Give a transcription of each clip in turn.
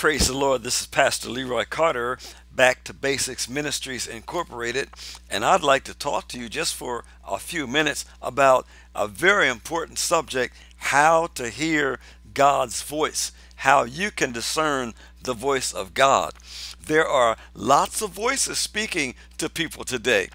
Praise the Lord. This is Pastor Leroy Carter, Back to Basics Ministries Incorporated, and I'd like to talk to you just for a few minutes about a very important subject how to hear God's voice, how you can discern the voice of God. There are lots of voices speaking to people today,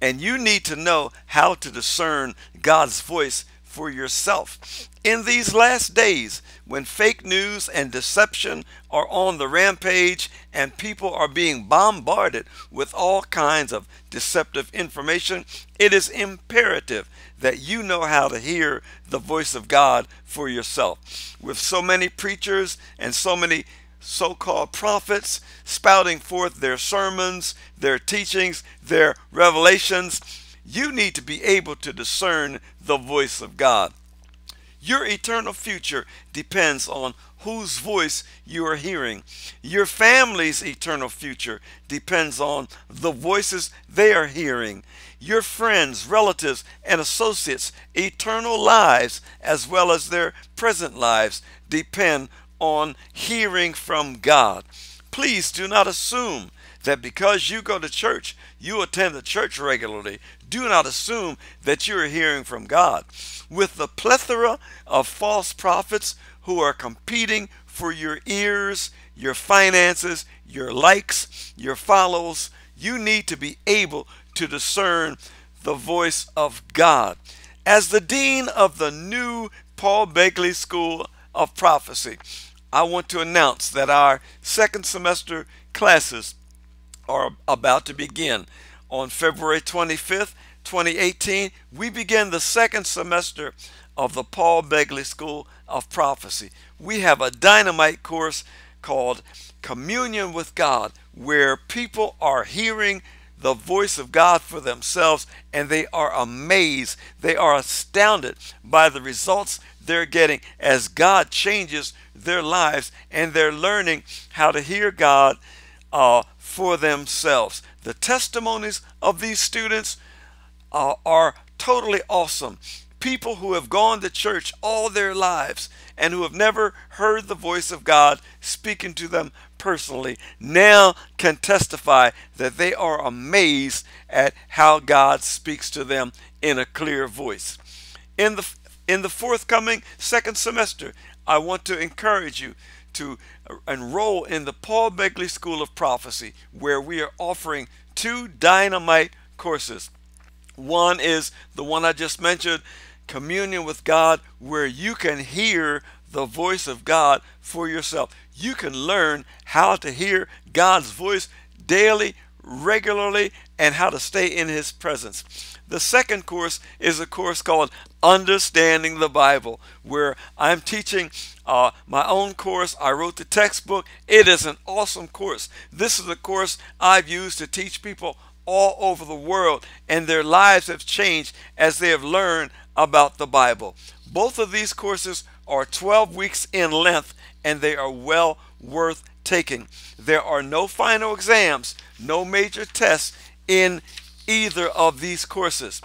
and you need to know how to discern God's voice for yourself. In these last days, when fake news and deception are on the rampage and people are being bombarded with all kinds of deceptive information, it is imperative that you know how to hear the voice of God for yourself. With so many preachers and so many so called prophets spouting forth their sermons, their teachings, their revelations, you need to be able to discern the voice of God. Your eternal future depends on whose voice you are hearing. Your family's eternal future depends on the voices they are hearing. Your friends, relatives, and associates' eternal lives, as well as their present lives, depend on hearing from God. Please do not assume that because you go to church, you attend the church regularly, do not assume that you are hearing from God. With the plethora of false prophets who are competing for your ears, your finances, your likes, your follows, you need to be able to discern the voice of God. As the dean of the new Paul Begley School of Prophecy, I want to announce that our second semester classes are about to begin. On February 25th, 2018, we begin the second semester of the Paul Begley School of Prophecy. We have a dynamite course called Communion with God, where people are hearing the voice of God for themselves and they are amazed, they are astounded by the results they're getting as God changes their lives and they're learning how to hear God uh, for themselves. The testimonies of these students uh, are totally awesome. People who have gone to church all their lives and who have never heard the voice of God speaking to them personally now can testify that they are amazed at how God speaks to them in a clear voice. In the in the forthcoming second semester, I want to encourage you to enroll in the Paul Begley School of Prophecy, where we are offering two dynamite courses. One is the one I just mentioned, Communion with God, where you can hear the voice of God for yourself. You can learn how to hear God's voice daily, regularly, and how to stay in His presence. The second course is a course called Understanding the Bible, where I'm teaching uh, my own course. I wrote the textbook. It is an awesome course. This is a course I've used to teach people all over the world, and their lives have changed as they have learned about the Bible. Both of these courses are 12 weeks in length, and they are well worth taking. There are no final exams, no major tests in either of these courses.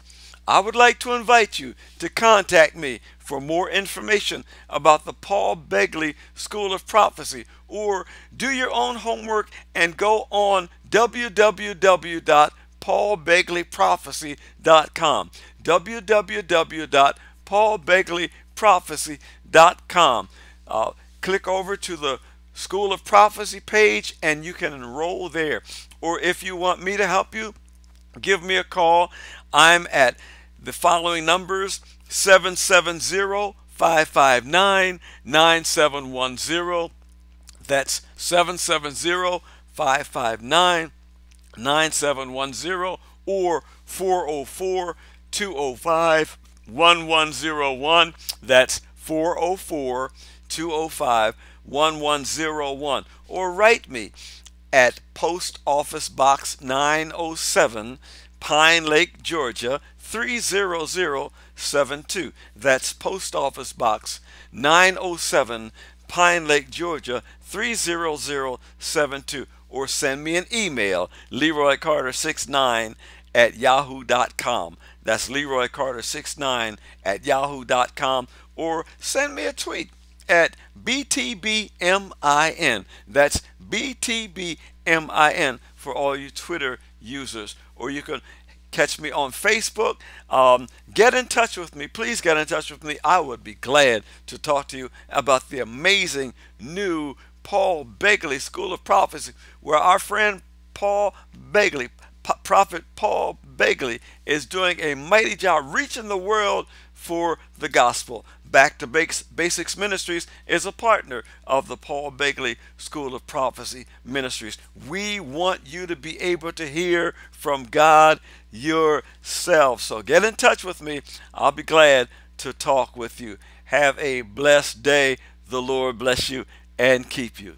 I would like to invite you to contact me for more information about the Paul Begley School of Prophecy or do your own homework and go on www.paulbegleyprophecy.com www.paulbegleyprophecy.com uh, click over to the School of Prophecy page and you can enroll there. Or if you want me to help you give me a call. I'm at the following numbers 770 559 9710 that's 770 559 9710 or 404 205 1101. That's 404 205 1101. Or write me at Post Office Box 907, Pine Lake, Georgia 30072. That's Post Office Box 907, Pine Lake, Georgia 30072 or send me an email, Leroy Carter69 at yahoo.com. That's Leroy Carter69 at yahoo.com or send me a tweet at BTBMIN. That's BTBMIN for all you Twitter users. Or you can catch me on Facebook. Um, get in touch with me. Please get in touch with me. I would be glad to talk to you about the amazing new Paul Begley School of Prophecy, where our friend Paul Begley, P Prophet Paul Begley, is doing a mighty job reaching the world for the gospel. Back to Basics Ministries is a partner of the Paul Begley School of Prophecy Ministries. We want you to be able to hear from God yourself. So get in touch with me. I'll be glad to talk with you. Have a blessed day. The Lord bless you and keep you.